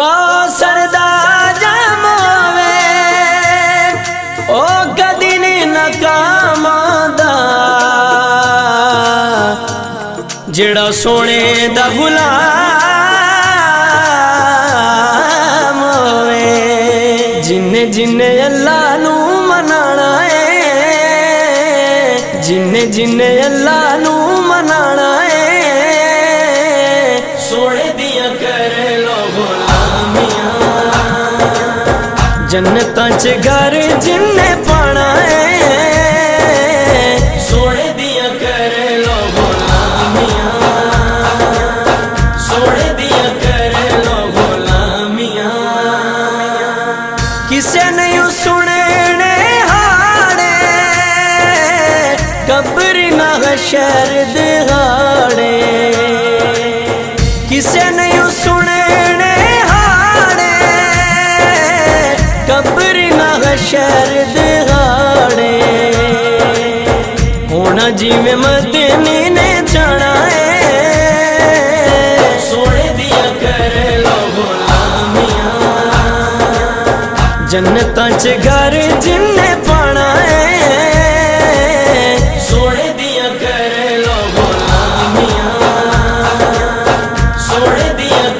ਕੌਸਰ ਦਾ ਜਾਮਵੇ ਉਹ ਕਦੀ ਨਹੀਂ ਨਕਾਮਾਂਦਾ ਜਿਹੜਾ ਸੋਹਣੇ ਦਾ ਗੁਲਾਮ ਹੋਵੇ, ਜਿੰਨੇ ਜਿੰਨੇ ਅੱਲਾ ਨੂੰ ਮਨਾਣਾ ਏ, ਜਿੰਨੇ ਜਿੰਨੇ ਅੱਲਾ ਨੂੰ ਮਨਾਣਾ ਜੰਨਤਾਂ ਚ ਘਰ ਜਿੰਨੇ ਪਾਣਾ ਏ। ਸੋਹਣੇ ਦੀਆਂ ਕਰ ਲੋ ਗੁਲਾਮੀਆਂ ਸੋਹਣੇ ਦੀਆਂ ਕਰ ਲੋ ਗੁਲਾਮੀਆਂ ਕਿਸੇ ਨੇ ਸੁਣਨੇ ਹਾੜੇ। ਕਬਰ ਨਾ ਹਸ਼ਰ ਦਿਹਾੜੇ ਕਿਸੇ ਨਾ ਹਸ਼ਰ ਦਿਹਾੜੇ ਹੋਣਾ ਜਿਵੇਂ ਮਦਨੀ ਨੇ ਜਾਣਾ ਏ। ਸੋਹਣੇ ਦੀਆਂ ਕਰ ਲੋ ਗੁਲਾਮੀਆਂ ਜੰਨਤਾਂ ਚ ਘਰ ਜਿੰਨੇ ਪਾਣਾ ਏ। ਸੋਹਣੇ ਦੀਆਂ ਕਰ ਲੋ ਗੁਲਾਮੀਆਂ ਸੋਹਣੇ ਦੀਆਂ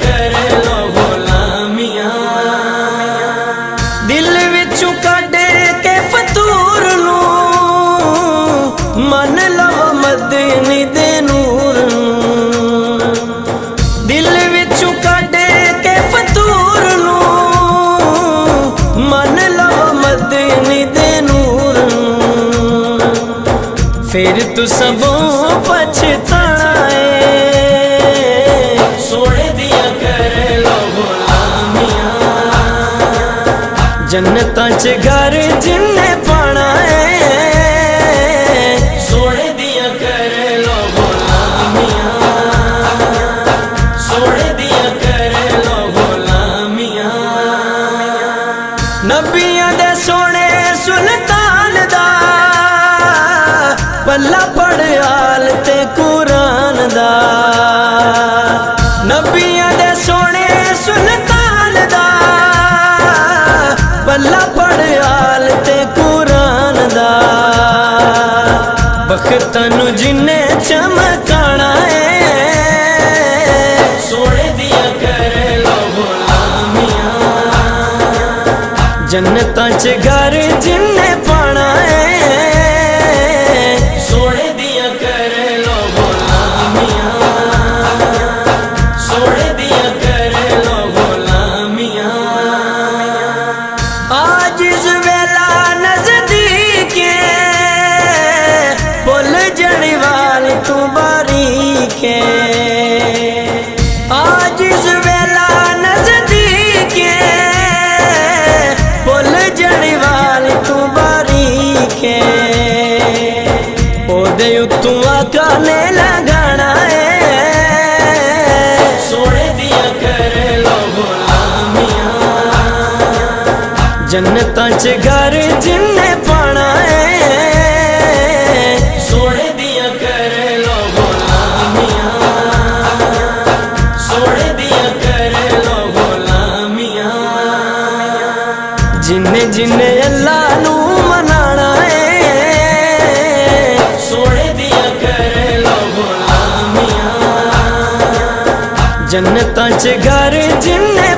ਮਦਨੀ ਦੇ ਨੂਰ। ਨੂੰ ਦਿਲ ਵਿੱਚੋਂ ਕੱਢ ਕੇ ਫਤੂਰ ਨੂੰ। ਮੰਨ ਲਵ ਮਦਨੀ ਦੇ ਨੂਰ। ਨੂੰ ਫਿਰ ਤੂੰ ਸਭੋਂ ਪਛਤਾਣਾ ਏ ਸੋਹਣੇ ਦੀਆਂ ਕਰ ਲੋ ਗੁਲਾਮੀਆਂ ਜੰਨਤਾਂ ਚ ਘਰ ਜਿੰਨੇ ਪਾਣਾ ਨਬੀਆਂ ਦੇ ਸੋਹਣੇ ਸੁਲਤਾਨ ਦਾ ਪੱਲਾ ਪੜਿਆਲ ਤੇ ਕੁਰਾਨ ਦਾ। ਨਬੀਆਂ ਦੇ ਸੋਹਣੇ ਸੁਲਤਾਨ ਦਾ ਪੱਲਾ ਪੜਿਆਲ ਤੇ ਕੁਰਾਨ ਦਾ। ਬਖਤਾਂ ਨੂੰ ਜਿੰਨੇ ਚਮਕਾਣਾ ਜੰਨਤਾਂ ਚ ਘਰ ਜਿੰਨੇ ਪਾਣਾ ਏ ਏ ਉਹਦੇ ਉੱਤੋਂ ਆਕਾ ਨੇ ਲਗਾਣਾ ਏ। ਸੋਹਣੇ ਦੀਆਂ ਕਰ ਲੋ ਗੁਲਾਮੀਆਂ। ਜੰਨਤਾਂ ਚ ਘਰ ਜਿੰਨੇ ਪਾਣਾ ਏ। ਸੋਹਣੇ ਦੀਆਂ ਕਰ ਲੋ ਗੁਲਾਮੀਆਂ। ਸੋਹਣੇ ਦੀਆਂ ਕਰ ਲੋ ਗੁਲਾਮੀਆਂ। ਜਿੰਨੇ ਜਿੰਨੇ ਅੱਲਾ ਨੂੰ ਜੰਨਤਾਂ ਚ ਘਰ ਜਿੰਨੇ